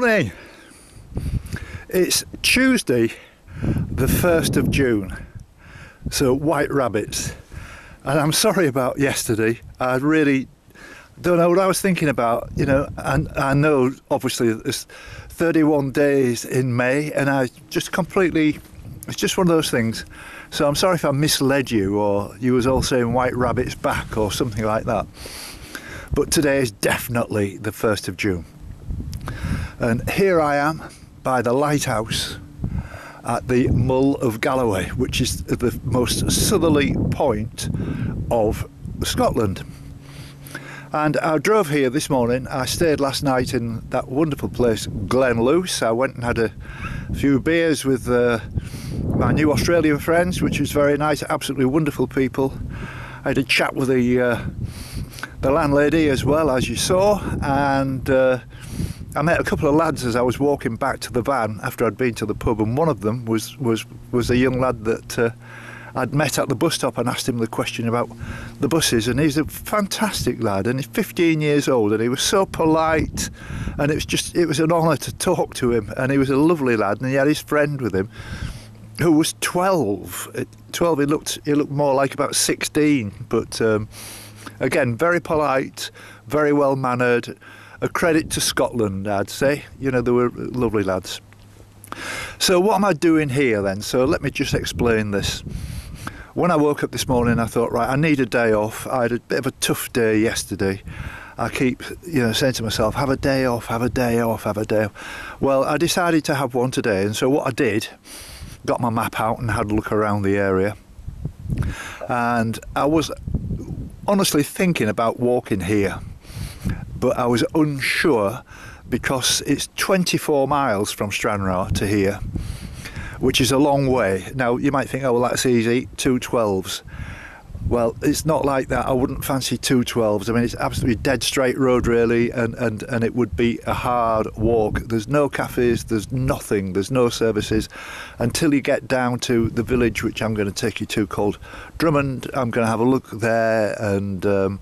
Morning. It's Tuesday, the 1st of June. So, white rabbits. And I'm sorry about yesterday. I really don't know what I was thinking about, you know. And I know, obviously, there's 31 days in May, and I just completely, it's just one of those things. So, I'm sorry if I misled you or you was all saying white rabbits back or something like that. But today is definitely the 1st of June. And here I am by the lighthouse at the Mull of Galloway, which is the most southerly point of Scotland. And I drove here this morning. I stayed last night in that wonderful place, Glenluce. I went and had a few beers with uh, my new Australian friends, which was very nice. Absolutely wonderful people. I had a chat with the uh, the landlady as well, as you saw, and uh, I met a couple of lads as I was walking back to the van after I'd been to the pub, and one of them was was was a young lad that uh, I'd met at the bus stop and asked him the question about the buses, and he's a fantastic lad, and he's 15 years old, and he was so polite, and it was just it was an honour to talk to him, and he was a lovely lad, and he had his friend with him. Who was 12? At 12, he looked he looked more like about 16, but um, again, very polite, very well mannered a credit to Scotland, I'd say. You know, they were lovely lads. So, what am I doing here then? So, let me just explain this. When I woke up this morning, I thought, right, I need a day off. I had a bit of a tough day yesterday. I keep, you know, saying to myself, have a day off, have a day off, have a day off. Well, I decided to have one today, and so what I did, got my map out and had a look around the area. And I was honestly thinking about walking here but I was unsure because it's 24 miles from Stranraer to here, which is a long way. Now, you might think, oh, well, that's easy, two 12s. Well, it's not like that. I wouldn't fancy two 12s. I mean, it's absolutely dead straight road, really, and, and, and it would be a hard walk. There's no cafes, there's nothing, there's no services until you get down to the village, which I'm going to take you to, called Drummore. I'm going to have a look there and. Um,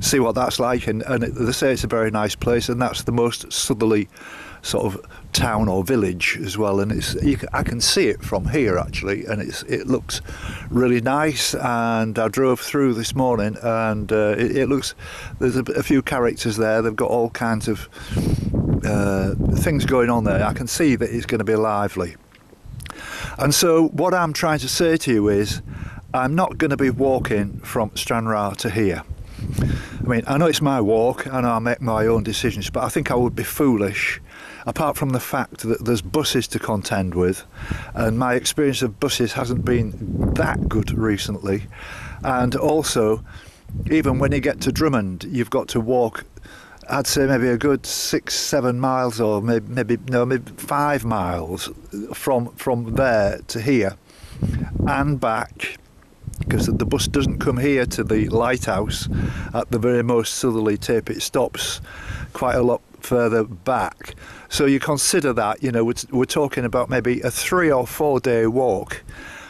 see what that's like. And, and they say it's a very nice place, and that's the most southerly sort of town or village as well. And it's can, I can see it from here actually, and it's it looks really nice. And I drove through this morning, and uh, it, it, looks there's a, a, few characters there. They've got all kinds of uh, things going on there. I can see that it's going to be lively. And so, what I'm trying to say to you is, I'm not going to be walking from Stranraer to here. I mean, I know it's my walk and I make my own decisions, but I think I would be foolish, apart from the fact that there's buses to contend with, and my experience of buses hasn't been that good recently. And also, even when you get to Drummore, you've got to walk. I'd say maybe a good six, seven miles, or maybe, maybe no, maybe five miles from from there to here, and back because the bus doesn't come here to the lighthouse at the very most southerly tip. It stops quite a lot further back. So you consider that, you know, we're, we're talking about maybe a three or four day walk,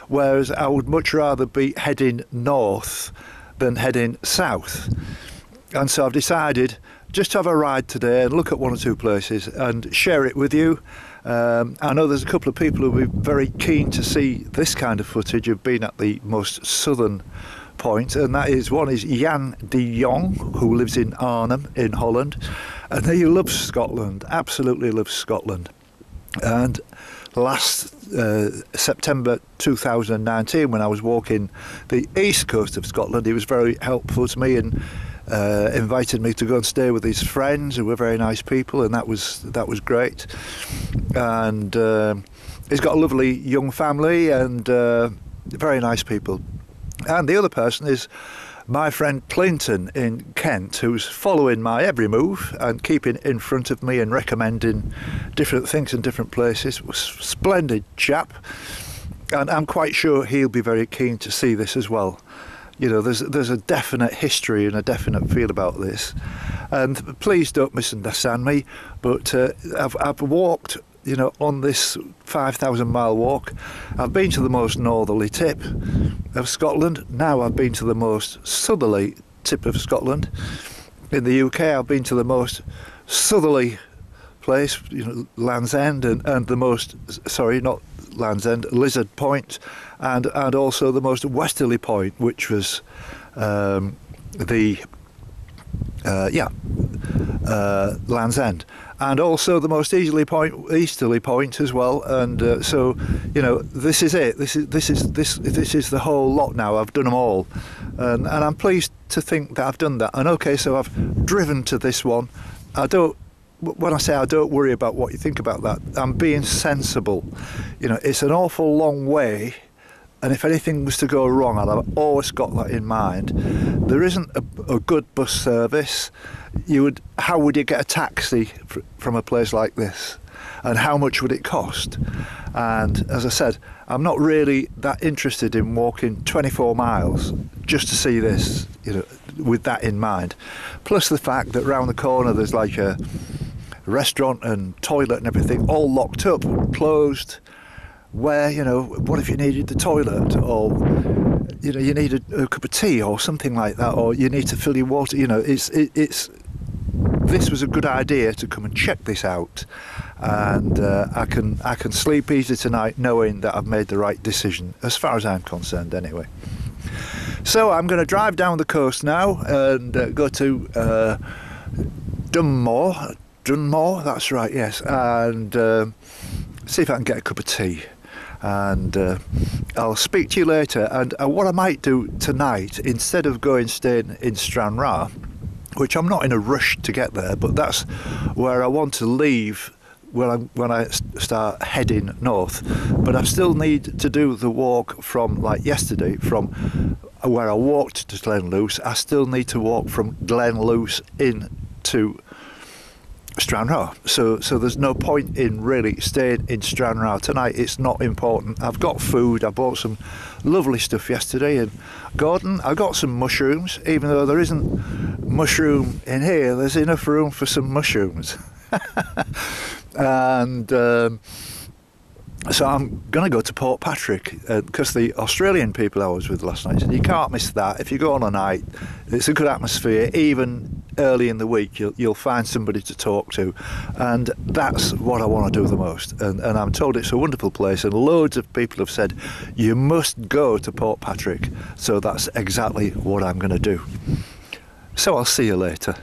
whereas I would much rather be heading north than heading south. And so I've decided just to have a ride today and look at one or two places and share it with you um, I know there's a couple of people who will be very keen to see this kind of footage of being at the most southern point, and that is one is Jan de Jong, who lives in Arnhem in Holland, and he loves Scotland, absolutely loves Scotland. And last uh, September 2019, when I was walking the east coast of Scotland, he was very helpful to me and uh, invited me to go and stay with his friends, who were very nice people, and that was that was great. And uh, he's got a lovely young family and uh, very nice people. And the other person is my friend Clinton in Kent, who's following my every move and keeping in front of me and recommending different things in different places. Was splendid chap, and I'm quite sure he'll be very keen to see this as well you know, there's there's a definite history and a definite feel about this. And please don't misunderstand me, but uh, I've I've walked, you know, on this 5,000 mile walk. I've been to the most northerly tip of Scotland. Now I've been to the most southerly tip of Scotland. In the UK, I've been to the most southerly place, you know, Land's End, and, and the most sorry, not Land's End, Lizard Point, and and also the most westerly point, which was um, the uh, yeah uh, Land's End, and also the most easily point easterly point as well. And uh, so, you know, this is it. This is this is this this is the whole lot now. I've done them all, and, and I'm pleased to think that I've done that. And okay, so I've driven to this one. I don't when I say I don't worry about what you think about that, I'm being sensible. You know, it's an awful long way, and if anything was to go wrong, I've always got that in mind. There isn't a, a good bus service. You would, how would you get a taxi fr- from a place like this, and how much would it cost? And as I said, I'm not really that interested in walking 24 miles just to see this. You know, with that in mind. Plus the fact that round the corner there's like a restaurant and toilet and everything all locked up, closed. Where you know, what if you needed the toilet or you know you needed a cup of tea or something like that, or you need to fill your water. You know, it's it, it's this was a good idea to come and check this out, and uh, I can I can sleep easy tonight knowing that I've made the right decision as far as I'm concerned, anyway. So I'm going to drive down the coast now and uh, go to uh, Dunmore, Dunmore, that's right, yes, and uh, see if I can get a cup of tea. And uh, I'll speak to you later. And uh, what I might do tonight, instead of going staying in Stranraer, which I'm not in a rush to get there, but that's where I want to leave when I when I start heading north. But I still need to do the walk from like yesterday from where I walked to Glenluce. I still need to walk from Glenluce in to Stranraer. So so there's no point in really staying in Stranraer tonight. It's not important. I've got food. I bought some lovely stuff yesterday in Gordon. I got some mushrooms, even though there isn't mushroom in here. There's enough room for some mushrooms. and um, so I'm going to go to Port Patrick because uh, the Australian people I was with last night said you can't miss that. If you go on a night, it's a good atmosphere. Even early in the week, you'll, you'll find somebody to talk to, and that's what I want to do the most. And, and I'm told it's a wonderful place, and loads of people have said you must go to Port Patrick. So that's exactly what I'm going to do. So I'll see you later.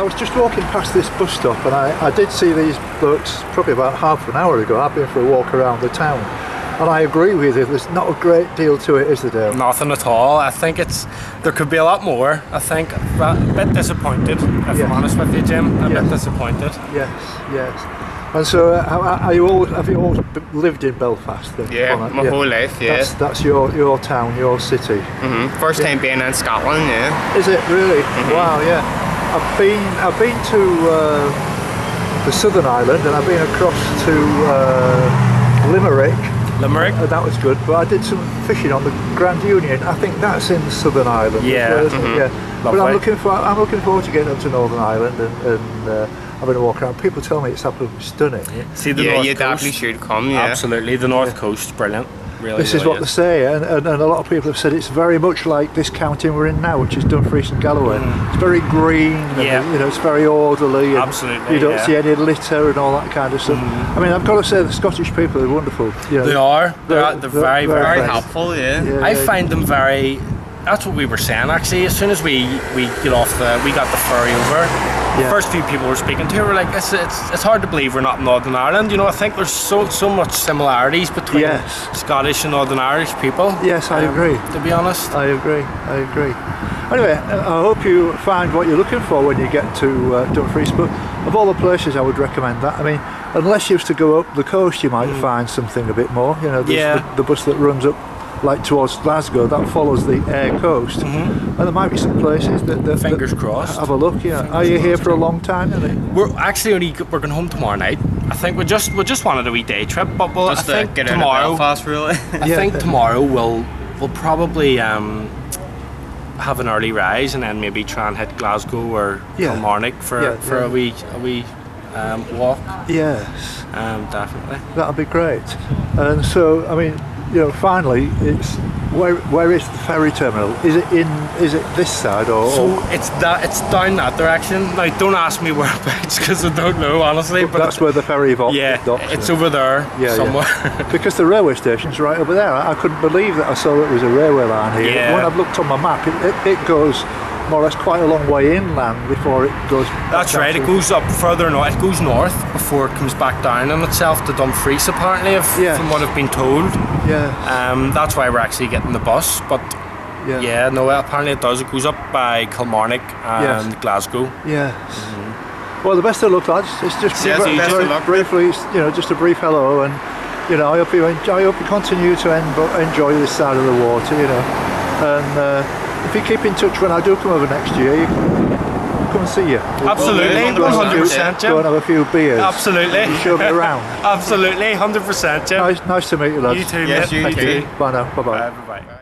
I was just walking past this bus stop and I, I did see these blokes probably about half an hour ago. I've been for a walk around the town. And I agree with you, there's not a great deal to it, is there, Dale? Nothing at all. I think it's there could be a lot more. I think but a bit disappointed, if Yeah. I'm honest with you, Jim. A Yes. bit disappointed. Yes, yes. And so, uh, are are you always, have you always b- lived in Belfast? Then, Yeah, Connor? my whole life, yeah. That's, that's your, your town, your city. hmm First time being in Scotland, yeah. Is it really? Mm-hmm. Wow, yeah. I've been I've been to uh, the Southern Island and I've been across to uh, Limerick. Limerick. And that was good, but I did some fishing on the Grand Union. I think that's in Southern Ireland. Yeah, well, isn't it? mhm. yeah. But I'm looking for I'm looking forward to getting up to Northern Ireland and, and uh, having a walk around. People tell me it's absolutely stunning. See the yeah, north you coast. definitely should come, yeah. Absolutely, the north coast, brilliant. Really, This is really what they say, and, and, and a lot of people have said it's very much like this county we're in now, which is Dumfries and Galloway. It's very green, and, Mm. Yeah. you know, it's very orderly. And Absolutely, You don't yeah. Mm. see any litter and all that kind of stuff. I mean, I've got to say, the Scottish people are wonderful. You know, They are. They're, They're- they're, they're very, very very, Very helpful, yeah. Yeah, I yeah. find them very. That's what we were saying actually. As soon as we we get off the, we got the ferry over. The Yeah. first few people we're speaking to were like, it's, it's it's hard to believe we're not in Northern Ireland. You know, I think there's so so much similarities between Yes. Scottish and Northern Irish people. Yes, I um, agree. To be honest, I agree. I agree. Anyway, I hope you find what you're looking for when you get to uh, Dumfries. But of all the places, I would recommend that. I mean, unless you used to go up the coast, you might find something a bit more. You know, Mm. Yeah. the, the bus that runs up like towards Glasgow that follows the Ayr coast, and there might be some places that, that Mm-hmm. Fingers that- crossed. Have a look. Yeah. Are you here for a long time? Are we're actually only we're going home tomorrow night. I think we just we just wanted a wee day trip, but we'll, Just I think get out tomorrow. of Belfast, really. I Yeah. think tomorrow we'll we'll probably um, have an early rise and then maybe try and hit Glasgow or Yeah. Kilmarnock for, Yeah, for yeah. a wee a wee um, walk. Yes. Um, definitely. That'd be great. And so, I mean, you know, finally, it's where where is the ferry terminal? Is it in? Is it this side or? So it's that it's down that direction. Now don't ask me whereabouts because I don't know honestly. But that's where the ferry vault yeah, docks, it's over there Yeah, yeah. somewhere. because the railway station's right over there. I I couldn't believe that I saw that there was a railway line here. Yeah. When I've looked on my map, it, it, it goes more or less quite a long way inland before it goes. That's right. It goes up further north. It goes north before it comes back down on itself to Dumfries. Apparently, if, Yes. from what I've been told. Yeah, Um, that's why we're actually getting the bus. But yeah, yeah, no, apparently it does. It goes up by Kilmarnock and Yes. Glasgow. Yes. Well, the best of luck, lads. It's just Yes, very, best very of luck. briefly, you know, just a brief hello, and you know, I hope you enjoy, I hope you continue to en- enjoy this side of the water, you know, and uh, if you keep in touch when I do come over next year, you can come and see you. Absolutely, Go and have a few- 100%, Go and have a few beers. Absolutely. You show me around. Absolutely, 100%, Jim. Nice, nice to meet you, lads. You too, Yes, mate. you Thank too. you. Bye now. Bye bye. Bye, bye.